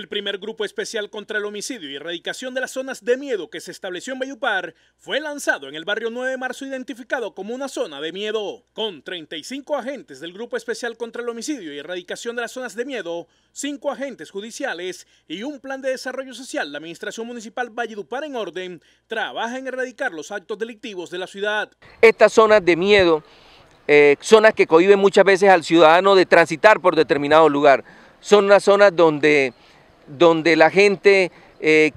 El primer grupo especial contra el homicidio y erradicación de las zonas de miedo que se estableció en Bayupar fue lanzado en el barrio 9 de marzo identificado como una zona de miedo. Con 35 agentes del grupo especial contra el homicidio y erradicación de las zonas de miedo, 5 agentes judiciales y un plan de desarrollo social, la administración municipal Valledupar en orden trabaja en erradicar los actos delictivos de la ciudad. Estas zonas de miedo, eh, zonas que cohiben muchas veces al ciudadano de transitar por determinado lugar, son las zonas donde donde la gente eh,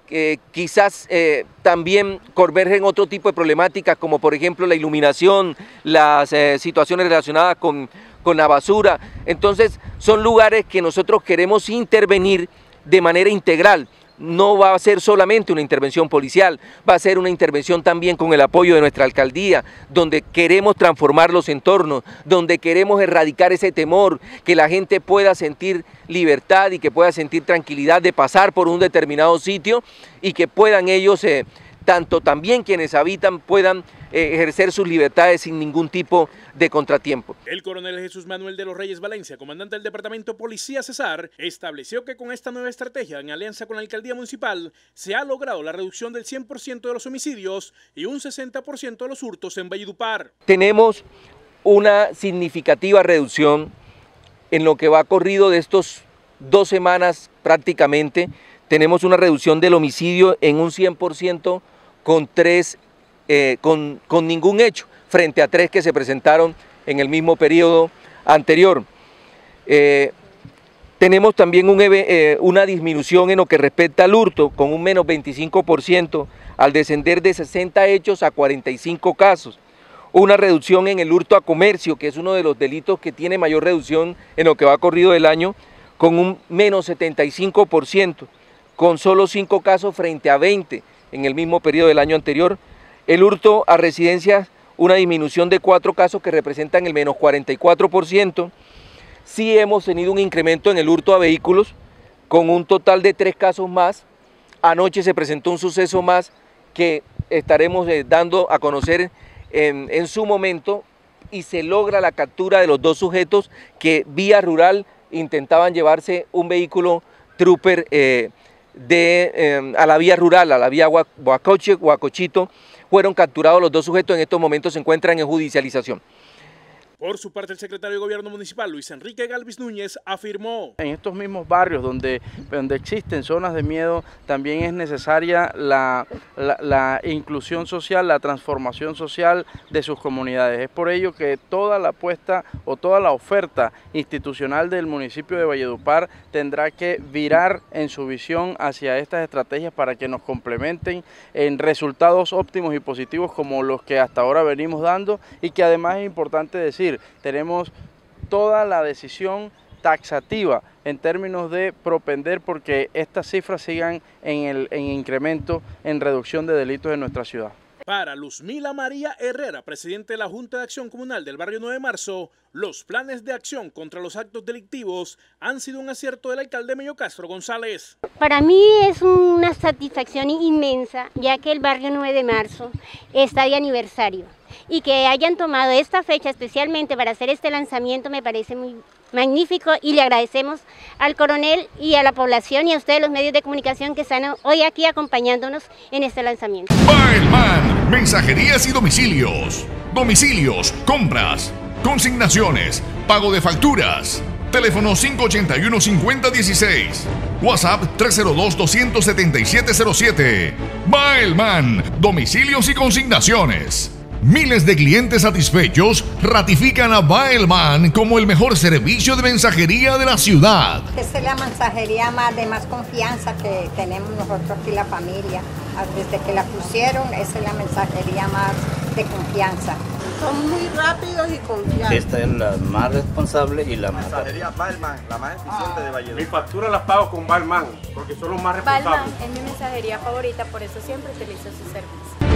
quizás eh, también convergen otro tipo de problemáticas como por ejemplo la iluminación, las eh, situaciones relacionadas con, con la basura. Entonces son lugares que nosotros queremos intervenir de manera integral no va a ser solamente una intervención policial, va a ser una intervención también con el apoyo de nuestra alcaldía, donde queremos transformar los entornos, donde queremos erradicar ese temor, que la gente pueda sentir libertad y que pueda sentir tranquilidad de pasar por un determinado sitio y que puedan ellos eh, tanto también quienes habitan puedan eh, ejercer sus libertades sin ningún tipo de contratiempo. El coronel Jesús Manuel de los Reyes Valencia, comandante del Departamento Policía Cesar, estableció que con esta nueva estrategia en alianza con la Alcaldía Municipal se ha logrado la reducción del 100% de los homicidios y un 60% de los hurtos en Valledupar. Tenemos una significativa reducción en lo que va corrido de estos dos semanas prácticamente. Tenemos una reducción del homicidio en un 100% con, tres, eh, con, ningún hecho, frente a tres que se presentaron en el mismo periodo anterior. Eh, tenemos también eh, una disminución en lo que respecta al hurto, con un menos 25%, al descender de 60 hechos a 45 casos. Una reducción en el hurto a comercio, que es uno de los delitos que tiene mayor reducción en lo que va corrido del año, con un menos 75%, con solo 5 casos frente a 20 en el mismo periodo del año anterior. El hurto a residencias, una disminución de cuatro casos que representan el menos 44%. Sí hemos tenido un incremento en el hurto a vehículos con un total de tres casos más. Anoche se presentó un suceso más que estaremos eh, dando a conocer en, su momento y se logra la captura de los dos sujetos que vía rural intentaban llevarse un vehículo trooper eh, de, em, a la vía rural, a la vía Huacoche, Huacochito, fueron capturados los dos sujetos, en estos momentos se encuentran en judicialización. Por su parte, el secretario de Gobierno Municipal, Luis Enrique Galvis Núñez, afirmó. En estos mismos barrios donde, donde existen zonas de miedo, también es necesaria la, la, inclusión social, la transformación social de sus comunidades. Es por ello que toda la apuesta o toda la oferta institucional del municipio de Valledupar tendrá que virar en su visión hacia estas estrategias para que nos complementen en resultados óptimos y positivos como los que hasta ahora venimos dando y que además es importante decir, tenemos toda la decisión taxativa en términos de propender porque estas cifras sigan en, el, en incremento en reducción de delitos en nuestra ciudad. Para Luzmila María Herrera, presidente de la Junta de Acción Comunal del barrio 9 de marzo, los planes de acción contra los actos delictivos han sido un acierto del alcalde Mello Castro González. Para mí es una satisfacción inmensa, ya que el barrio 9 de marzo está de aniversario y que hayan tomado esta fecha especialmente para hacer este lanzamiento me parece muy magnífico y le agradecemos al coronel y a la población y a ustedes los medios de comunicación que están hoy aquí acompañándonos en este lanzamiento. Bailman, mensajerías y domicilios. Domicilios, compras, consignaciones, pago de facturas. Teléfono 581-5016. WhatsApp 302-27707. Bailman, domicilios y consignaciones. Miles de clientes satisfechos ratifican a Baelman como el mejor servicio de mensajería de la ciudad. Esta es la mensajería más de más confianza que tenemos nosotros aquí la familia. Desde que la pusieron, esa es la mensajería más de confianza. Son muy rápidos y confiables. Esta es la más responsable y la más... Mensajería Balman, la más eficiente de Valladolid. Mi factura las pago con Balman, porque son los más responsables. Balman es mi mensajería favorita, por eso siempre utilizo su servicio.